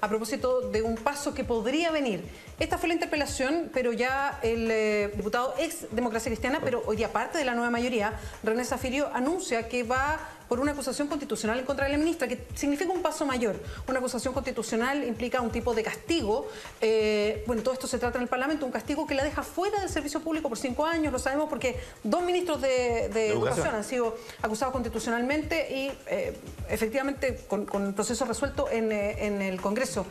a propósito de un paso que podría venir. Esta fue la interpelación, pero ya el eh, diputado ex Democracia Cristiana, pero hoy día parte de la nueva mayoría, René Zafirio, anuncia que va por una acusación constitucional en contra de la ministra, que significa un paso mayor. Una acusación constitucional implica un tipo de castigo. Eh, bueno, todo esto se trata en el Parlamento, un castigo que la deja fuera del servicio público por cinco años, lo sabemos porque dos ministros de, educación. han sido acusados constitucionalmente y eh, efectivamente con, el proceso resuelto en, eh, en el Congreso.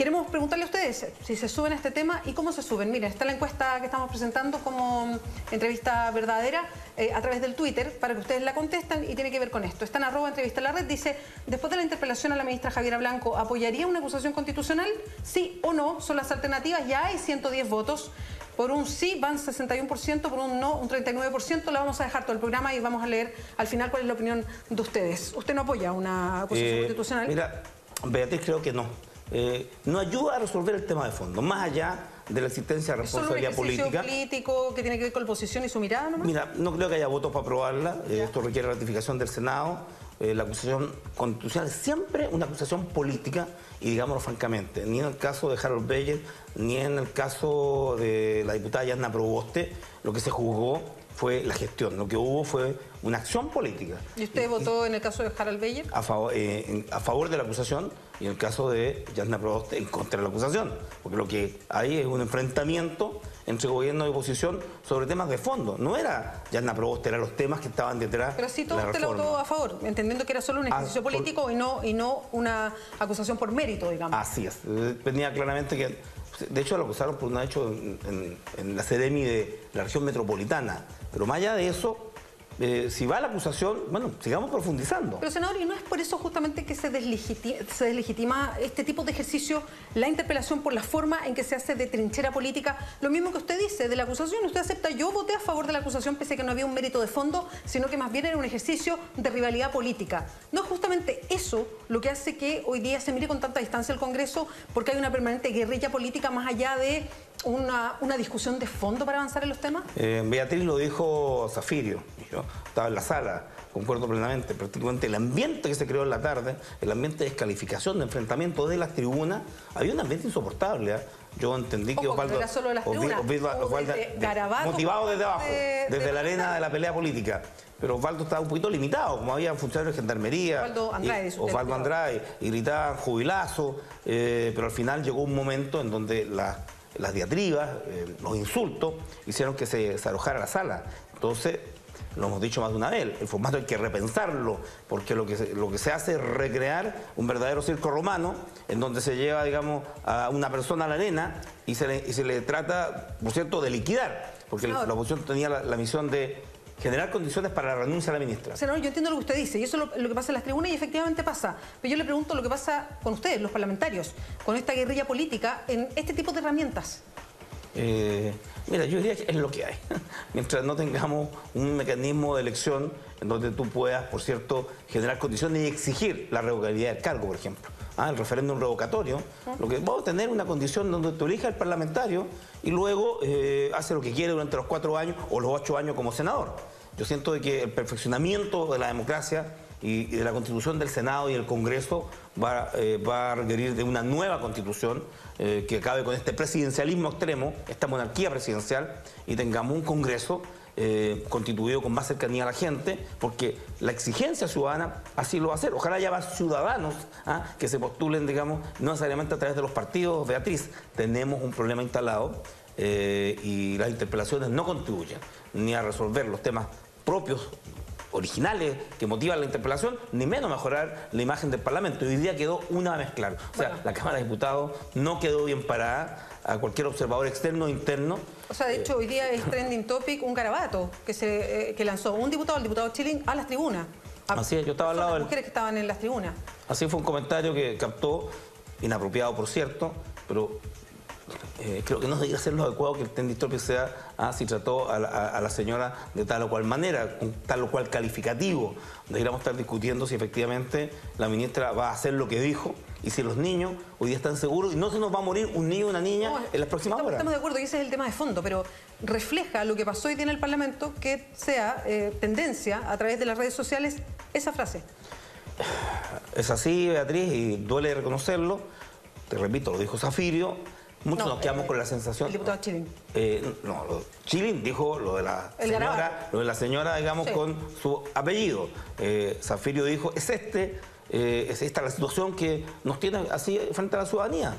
Queremos preguntarle a ustedes si se suben a este tema y cómo se suben. Miren, está la encuesta que estamos presentando como entrevista verdadera a través del Twitter para que ustedes la contesten y tiene que ver con esto. Está en arroba entrevista a la red, dice, después de la interpelación a la ministra Javiera Blanco, ¿apoyaría una acusación constitucional? Sí o no, son las alternativas, ya hay 110 votos. Por un sí van 61%, por un no un 39%. La vamos a dejar todo el programa y vamos a leer al final cuál es la opinión de ustedes. ¿Usted no apoya una acusación eh, constitucional? Mira, Beatriz, creo que no. Eh, no ayuda a resolver el tema de fondo, más allá de la existencia de responsabilidad política. político que tiene que ver con la oposición y su mirada nomás? Mira, no creo que haya votos para aprobarla. Eh, esto requiere ratificación del Senado. Eh, la acusación constitucional es siempre una acusación política y digámoslo francamente, ni en el caso de Harold Beyer, ni en el caso de la diputada Yasna Proboste, lo que se juzgó fue la gestión. Lo que hubo fue una acción política. ¿Y usted votó en el caso de Harold Beyer? A favor, eh, a favor de la acusación y en el caso de Yasna Proboste en contra de la acusación. Porque lo que hay es un enfrentamiento entre gobierno y oposición sobre temas de fondo. No era Yasna Proboste, eran los temas que estaban detrás Pero sí, todo usted lo votó a favor, entendiendo que era solo un ah, ejercicio político y, no, y no una acusación por mérito, digamos. Así es. Venía claramente que de hecho, lo acusaron por un hecho en, en, la CDMI de la región metropolitana. Pero más allá de eso, eh, si va la acusación, bueno, sigamos profundizando. Pero senador, ¿y no es por eso justamente que se deslegitima, este tipo de ejercicio, la interpelación por la forma en que se hace de trinchera política? Lo mismo que usted dice, de la acusación, usted acepta, yo voté a favor de la acusación pese a que no había un mérito de fondo, sino que más bien era un ejercicio de rivalidad política. ¿No es justamente eso lo que hace que hoy día se mire con tanta distancia el Congreso porque hay una permanente guerrilla política más allá de una, discusión de fondo para avanzar en los temas? Eh, Beatriz lo dijo Zafirio, yo estaba en la sala, concuerdo plenamente, prácticamente el ambiente que se creó en la tarde, el ambiente de descalificación, de enfrentamiento de las tribunas, había un ambiente insoportable. ¿eh? Yo entendí que Osvaldo, era solo las tribunas, motivado desde abajo, desde la arena de la pelea política. Pero Osvaldo estaba un poquito limitado, como había funcionarios de gendarmería. Osvaldo Andrade. Y, Osvaldo Andrade, y gritaban jubilazo, eh, pero al final llegó un momento en donde las diatribas, eh, los insultos, hicieron que se, se arrojara la sala. Entonces, lo hemos dicho más de una vez, el formato hay que repensarlo, porque lo que, se, lo que se hace es recrear un verdadero circo romano, en donde se lleva, digamos, a una persona a la arena y se le, y se le trata, por cierto, de liquidar, porque la, oposición tenía la, misión de generar condiciones para la renuncia a la ministra. Senador, yo entiendo lo que usted dice, y eso es lo, que pasa en las tribunas, y efectivamente pasa. Pero yo le pregunto lo que pasa con ustedes, los parlamentarios, con esta guerrilla política, en este tipo de herramientas. Eh, mira, yo diría que es lo que hay. Mientras no tengamos un mecanismo de elección en donde tú puedas, por cierto, generar condiciones y exigir la revocabilidad del cargo, por ejemplo. Ah, el referéndum revocatorio, lo que vamos a tener una condición donde tú elijas al parlamentario y luego eh, hace lo que quiere durante los cuatro años o los ocho años como senador. Yo siento de que el perfeccionamiento de la democracia y, de la constitución del Senado y el Congreso va, eh, va a requerir de una nueva constitución eh, que acabe con este presidencialismo extremo, esta monarquía presidencial, y tengamos un Congreso eh, constituido con más cercanía a la gente, porque la exigencia ciudadana así lo va a hacer. Ojalá haya más ciudadanos ¿ah? que se postulen, digamos, no necesariamente a través de los partidos. Beatriz, tenemos un problema instalado y las interpelaciones no contribuyen ni a resolver los temas propios originales que motivan la interpelación, ni menos mejorar la imagen del Parlamento. Hoy día quedó una vez claro. O sea, la Cámara de Diputados no quedó bien parada a cualquier observador externo o interno. O sea, de hecho, hoy día es trending topic un garabato que, se, eh, que lanzó un diputado, el diputado Chilling, a las tribunas. Así es, yo estaba al lado de... mujeres que estaban en las tribunas. Así fue un comentario que captó, inapropiado por cierto, pero eh, creo que no debería ser lo adecuado que el tendistopio sea ah, si trató a la, señora de tal o cual manera, con tal o cual calificativo. Deberíamos estar discutiendo si efectivamente la ministra va a hacer lo que dijo y si los niños hoy día están seguros y no se nos va a morir un niño o una niña en las próximas horas. Estamos de acuerdo y ese es el tema de fondo, pero refleja lo que pasó hoy día en el Parlamento que sea eh, tendencia a través de las redes sociales esa frase. Es así, Beatriz, y duele reconocerlo te repito, lo dijo Zafirio, muchos No, nos quedamos eh, con la sensación... el diputado Chilin. Eh, no, lo- Chilin dijo lo de la El señora, lo de la señora, digamos, Sí. con su apellido. Eh, Zafirio dijo, es este, eh, es esta la situación que nos tiene así frente a la ciudadanía.